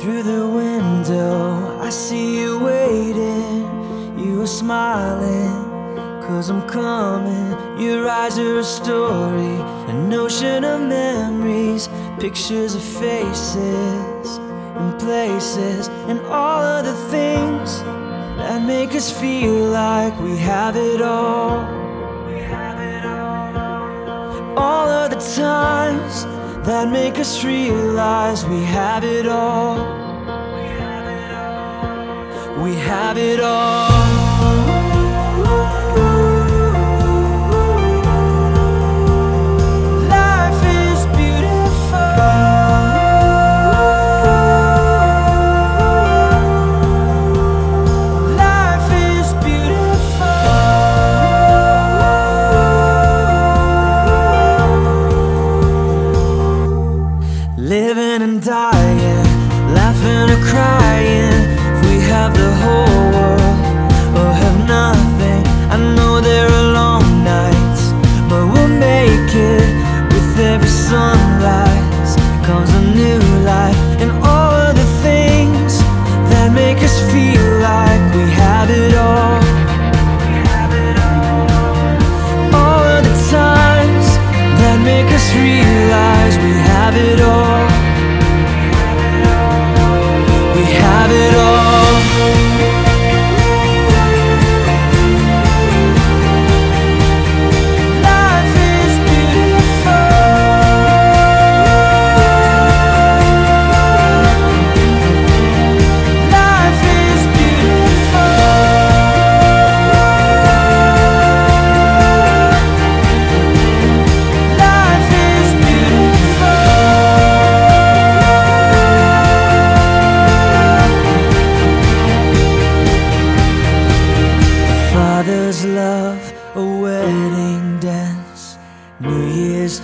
Through the window, I see you waiting. You are smiling, cause I'm coming. Your eyes are a story, an ocean of memories, pictures of faces and places, and all of the things that make us feel like we have it all. All of the times that make us realize we have it all. We have it all.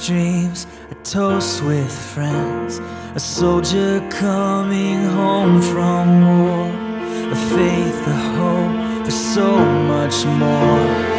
Dreams, a toast with friends, a soldier coming home from war, a faith, a hope for so much more.